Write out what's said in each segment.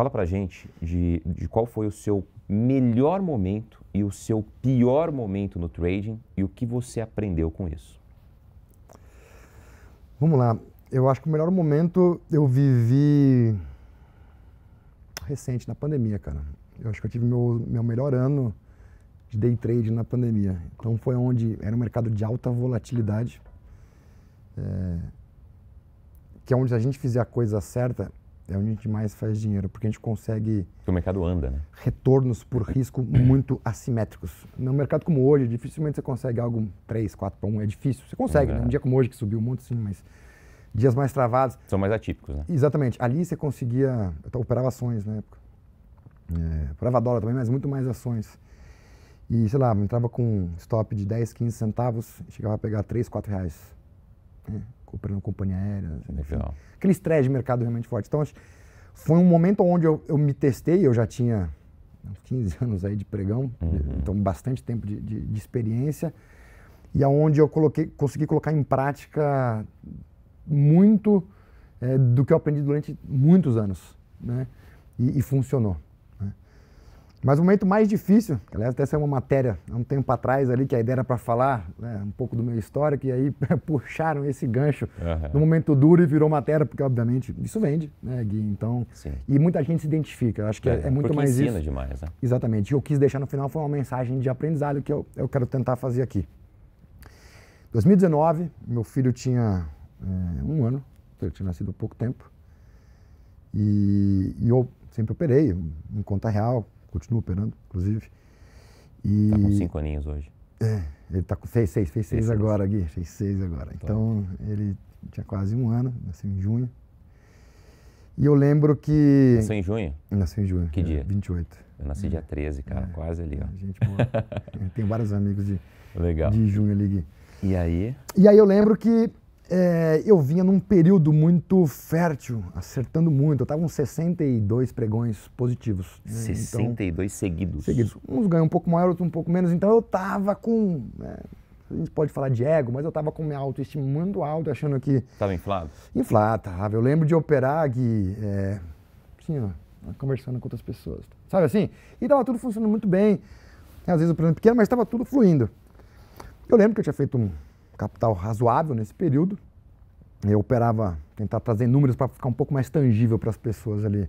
Fala pra gente de, de qual foi o seu melhor momento e o seu pior momento no trading e o que você aprendeu com isso. Vamos lá. Eu acho que o melhor momento eu vivi recente, na pandemia, cara. Eu acho que eu tive meu, meu melhor ano de day trade na pandemia. Então foi onde era um mercado de alta volatilidade, é, que é onde a gente fizer a coisa certa, é onde a gente mais faz dinheiro, porque a gente consegue... Porque o mercado anda, né? Retornos por risco muito assimétricos. No mercado como hoje, dificilmente você consegue algo 3, 4 para 1, é difícil. Você consegue, é. né? um dia como hoje que subiu muito, sim, mas dias mais travados. São mais atípicos, né? Exatamente. Ali você conseguia, eu operava ações na época. É, operava dólar também, mas muito mais ações. E, sei lá, entrava com stop de 10, 15 centavos, chegava a pegar 3, 4 reais. Né? Comprando companhia aérea. Enfim. Aquele estresse de mercado realmente forte. Então, foi um momento onde eu, eu me testei, eu já tinha uns 15 anos aí de pregão, uhum. então bastante tempo de, de, de experiência, e aonde eu coloquei, consegui colocar em prática muito é, do que eu aprendi durante muitos anos, né? E, e funcionou. Mas o momento mais difícil, aliás, até saiu uma matéria há um tempo atrás ali, que a ideia era para falar né, um pouco do meu histórico, e aí puxaram esse gancho uhum. no momento duro e virou matéria, porque obviamente isso vende, né, Gui? Então, Sim. e muita gente se identifica. Eu acho que é, é muito mais ensina isso. demais, né? Exatamente. E eu quis deixar no final foi uma mensagem de aprendizado que eu, eu quero tentar fazer aqui. 2019, meu filho tinha é, um ano, ele tinha nascido há pouco tempo. E, e, eu sempre operei, em conta real, continuo operando, inclusive. E, tá com cinco aninhos hoje. É, ele tá com, fez seis, fez seis, agora, Gui, fez seis agora. Então, ele tinha quase um ano, nasceu em junho. E eu lembro que... Nasceu em junho? Nasceu em junho. Que é, dia? 28. Eu nasci é. dia 13, cara, é. quase ali, ó. A gente, tem vários amigos de, Legal. de junho ali, Gui. E aí? E aí eu lembro que é, eu vinha num período muito fértil, acertando muito. Eu estava com 62 pregões positivos. Né? 62 então, seguidos? Seguidos. Uns ganham um pouco maior, outros um pouco menos. Então eu estava com. Né, a gente pode falar de ego, mas eu estava com minha autoestima muito alta, achando que. Estava inflado? Inflado, estava. Eu lembro de operar, Gui, é, assim, ó, conversando com outras pessoas. Sabe assim? E estava tudo funcionando muito bem. Às vezes o plano pequeno, mas estava tudo fluindo. Eu lembro que eu tinha feito um capital razoável nesse período. Eu operava, tentar trazer números para ficar um pouco mais tangível para as pessoas ali.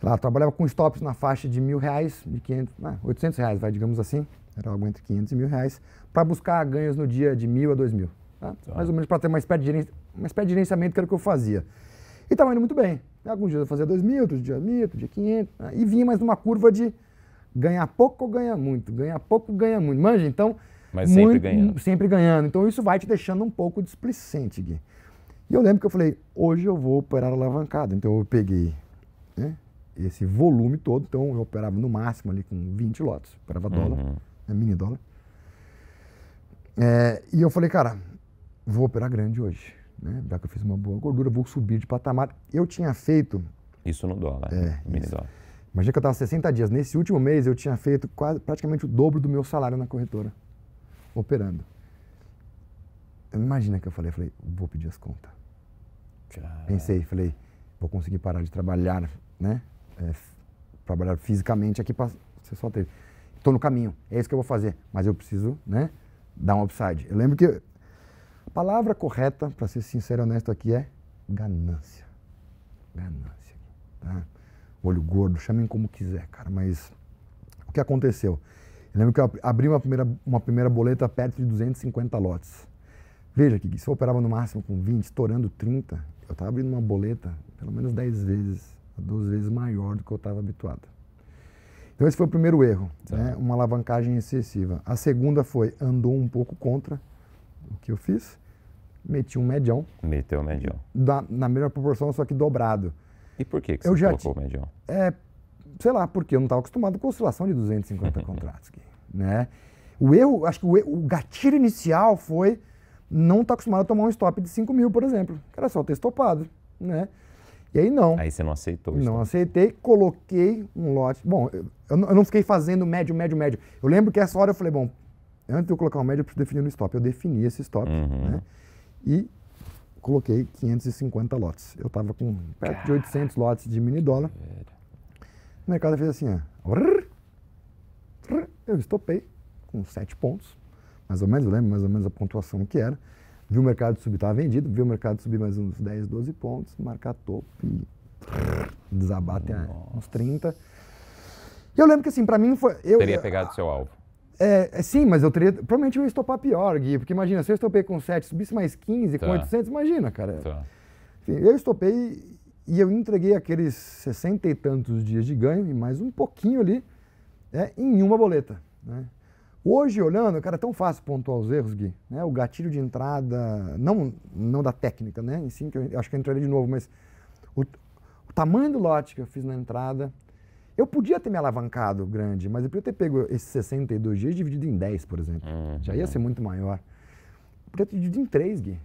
Lá, trabalhava com stops na faixa de mil reais, de 500, ah, 800 reais, vai, digamos assim, era algo entre 500 e mil reais, para buscar ganhos no dia de mil a dois mil. Tá? Tá. Mais ou menos para ter uma espécie, de uma espécie de gerenciamento que era o que eu fazia. E estava indo muito bem. Alguns dias eu fazia dois mil, outros dias mil, outros dias 500, né? e vinha mais numa curva de ganhar pouco ou ganhar muito, ganhar pouco ganhar muito. Manja, então mas sempre muito, ganhando. Sempre ganhando. Então isso vai te deixando um pouco displicente, Gui. E eu lembro que eu falei, hoje eu vou operar alavancado. Então eu peguei né, esse volume todo. Então eu operava no máximo ali com 20 lotes. Operava dólar, uhum. né, mini dólar. É, e eu falei, cara, vou operar grande hoje. Né? Já que eu fiz uma boa gordura, vou subir de patamar. Eu tinha feito... Isso no dólar, é, mini isso. dólar. Imagina que eu estava 60 dias. Nesse último mês eu tinha feito quase, praticamente o dobro do meu salário na corretora operando. Imagina que eu falei, falei, vou pedir as contas. Caramba. Pensei, falei, vou conseguir parar de trabalhar, né? É, trabalhar fisicamente aqui para ser só ter. Estou no caminho, é isso que eu vou fazer, mas eu preciso, né? Dar um upside. Eu lembro que a palavra correta, para ser sincero e honesto aqui, é ganância. Ganância. Tá? Olho gordo, chamem como quiser, cara, mas o que aconteceu? Lembro que eu abri uma primeira, uma primeira boleta perto de 250 lotes. Veja que se eu operava no máximo com 20, estourando 30, eu estava abrindo uma boleta pelo menos 10 vezes, 12 vezes maior do que eu estava habituado. Então esse foi o primeiro erro, né? uma alavancagem excessiva. A segunda foi, andou um pouco contra o que eu fiz, meti um medião. Meteu um medião. Da, na mesma proporção, só que dobrado. E por que, que eu você já colocou o medião? É, sei lá, porque eu não estava acostumado com oscilação de 250 contratos. Né? O erro, acho que o, erro, o gatilho inicial foi não estar tá acostumado a tomar um stop de 5 mil, por exemplo. Que era só ter estopado, né? E aí não. Aí você não aceitou Não stop. aceitei, coloquei um lote. Bom, eu, eu, não fiquei fazendo médio, médio, médio. Eu lembro que essa hora eu falei, bom, antes de eu colocar um médio, eu preciso definir um stop. Eu defini esse stop, uhum. né? E coloquei 550 lotes. Eu estava com perto de 800 lotes de mini dólar. O mercado fez assim, ó. Eu estopei com 7 pontos, mais ou menos, eu lembro mais ou menos a pontuação que era. Vi o mercado subir, estava vendido, vi o mercado subir mais uns 10, 12 pontos, marcar topo e desabar até uns 30. E eu lembro que assim, para mim foi... Eu, Teria pegado seu alvo. É, é, sim, mas eu teria. Provavelmente eu ia estopar pior, Gui, porque imagina, se eu estopei com 7, subisse mais 15, tá. com 800, imagina, cara. Tá. Enfim, eu estopei e eu entreguei aqueles 60 e tantos dias de ganho e mais um pouquinho ali é, em uma boleta. Né? Hoje, olhando, cara, é tão fácil pontuar os erros, Gui. Né? O gatilho de entrada, não, não da técnica, né? Em si, que eu, acho que eu entraria de novo, mas o, o tamanho do lote que eu fiz na entrada, eu podia ter me alavancado grande, mas eu podia ter pego esses 62 dias dividido em 10, por exemplo. Uhum. Já ia ser muito maior. Eu podia ter dividido em 3, Gui.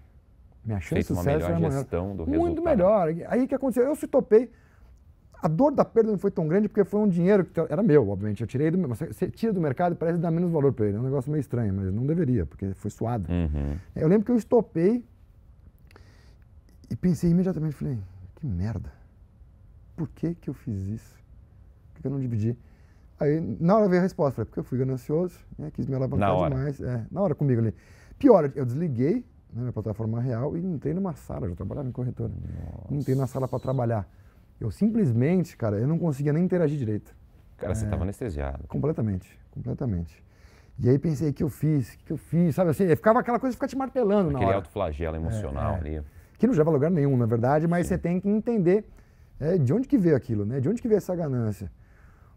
Minha chance de sucesso melhor era gestão maior. do Muito resultado. melhor. Aí o que aconteceu? Eu se topei. A dor da perda não foi tão grande porque foi um dinheiro que era meu, obviamente. Eu tirei do você tira do mercado e parece dar menos valor para ele. É um negócio meio estranho, mas não deveria, porque foi suado. Uhum. Eu lembro que eu estopei e pensei imediatamente, falei, que merda. Por que que eu fiz isso? Por que eu não dividi? Aí, na hora veio a resposta, falei, porque eu fui ganancioso, né, quis me alavancar na demais. É, na hora comigo ali. Pior, eu desliguei né, minha plataforma real e entrei numa sala, eu já trabalhava em corretora. Nossa. Entrei na sala para trabalhar. Eu simplesmente, cara, eu não conseguia nem interagir direito. Cara, é, você estava anestesiado. Completamente, completamente. E aí pensei, o que eu fiz? O que eu fiz? Sabe assim, ficava aquela coisa de ficar te martelando Aquele na hora. autoflagelo emocional é, é. ali. Que não leva a lugar nenhum, na verdade, mas Sim. você tem que entender é, de onde que veio aquilo, né? De onde que veio essa ganância.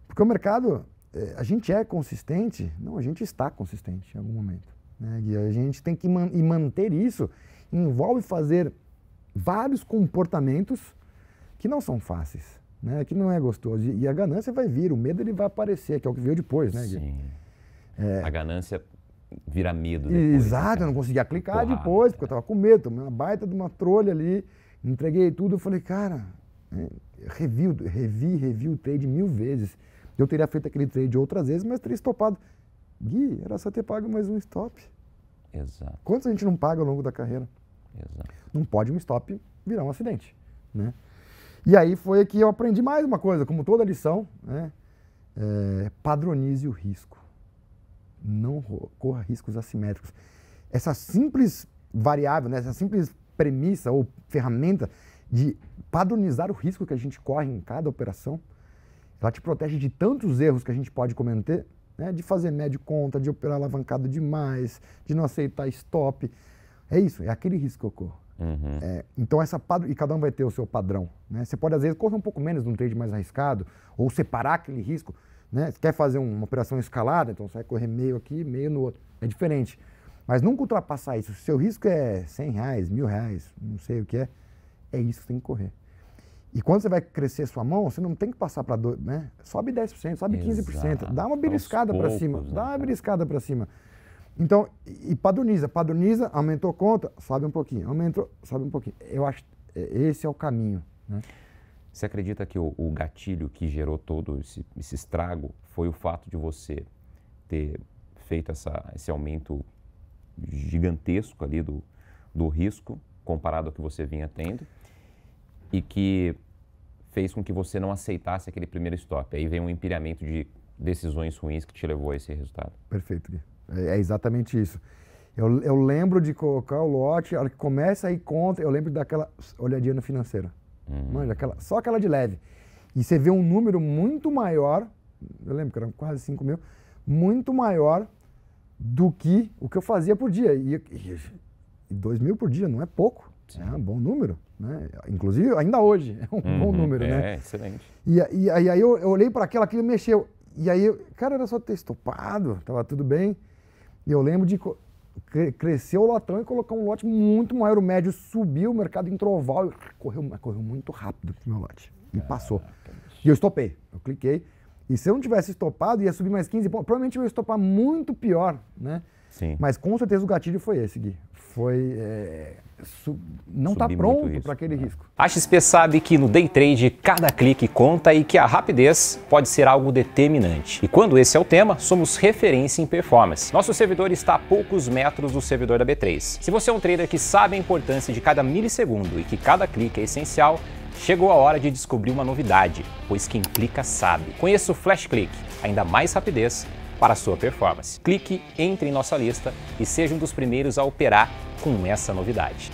Porque o mercado, é, a gente é consistente? Não, a gente está consistente em algum momento. Né? E a gente tem que man e manter isso envolve fazer vários comportamentos que não são fáceis, né? que não é gostoso. E, a ganância vai vir, o medo ele vai aparecer, que é o que veio depois. Né, Sim. É, a ganância vira medo depois. Né, Exato, eu não conseguia clicar Porrada, depois, porque eu estava com medo, tomei uma baita de uma trolha ali, entreguei tudo, eu falei, cara, é, revi, revi, revi o trade mil vezes. Eu teria feito aquele trade outras vezes, mas teria estopado. Gui, era só ter pago mais um stop. Exato. Quantos a gente não paga ao longo da carreira? Exato. Não pode um stop virar um acidente, né? E aí foi que eu aprendi mais uma coisa, como toda lição, né? É, padronize o risco. Não corra riscos assimétricos. Essa simples variável, né? essa simples premissa ou ferramenta de padronizar o risco que a gente corre em cada operação, ela te protege de tantos erros que a gente pode cometer, né? de fazer médio conta, de operar alavancado demais, de não aceitar stop. É isso, é aquele risco que ocorre. Uhum. É, então, essa e cada um vai ter o seu padrão. Né? Você pode, às vezes, correr um pouco menos num trade mais arriscado, ou separar aquele risco. Né? Você quer fazer uma operação escalada, então você vai correr meio aqui, meio no outro. É diferente. Mas nunca ultrapassar isso. Se o seu risco é 100 reais, mil reais, não sei o que é, é isso que você tem que correr. E quando você vai crescer sua mão, você não tem que passar para. Né? Sobe 10%, sobe Exato. 15%. Dá uma beliscada para cima. Né? Dá uma beliscada para cima. Então, e padroniza, padroniza, aumentou conta, sobe um pouquinho, aumentou, sobe um pouquinho. Eu acho esse é o caminho. Né? Você acredita que o, o gatilho que gerou todo esse, esse, estrago foi o fato de você ter feito essa, esse aumento gigantesco ali do, do risco comparado ao que você vinha tendo e que fez com que você não aceitasse aquele primeiro stop. Aí vem um empilhamento de decisões ruins que te levou a esse resultado. Perfeito, Gui. É, é exatamente isso. Eu, eu lembro de colocar o lote, a hora que começa a ir contra, eu lembro daquela olhadinha no financeiro. Hum. Manja, aquela, só aquela de leve. E você vê um número muito maior, eu lembro que eram quase 5 mil, muito maior do que o que eu fazia por dia. E, e, e 2 mil por dia não é pouco. Sim. É um bom número. Né? Inclusive, ainda hoje, é um uhum, bom número. É, né? excelente. E, e, aí eu, eu olhei para aquela, aquilo mexeu. E aí, cara, era só ter estopado, tava tudo bem. E eu lembro de crescer o lotão e colocar um lote muito maior. O médio subiu, o mercado entrou oval e correu, correu muito rápido o meu lote. E passou. E eu estopei. Eu cliquei. E se eu não tivesse estopado, ia subir mais 15 pontos. Provavelmente eu ia estopar muito pior, né? Sim. Mas com certeza o gatilho foi esse, Gui. Foi. É, não está pronto para aquele né? risco. A XP sabe que no day trade cada clique conta e que a rapidez pode ser algo determinante. E quando esse é o tema, somos referência em performance. Nosso servidor está a poucos metros do servidor da B3. Se você é um trader que sabe a importância de cada milissegundo e que cada clique é essencial, Chegou a hora de descobrir uma novidade, pois quem clica sabe. Conheça o Flash Click, ainda mais rapidez para a sua performance. Clique, entre em nossa lista e seja um dos primeiros a operar com essa novidade.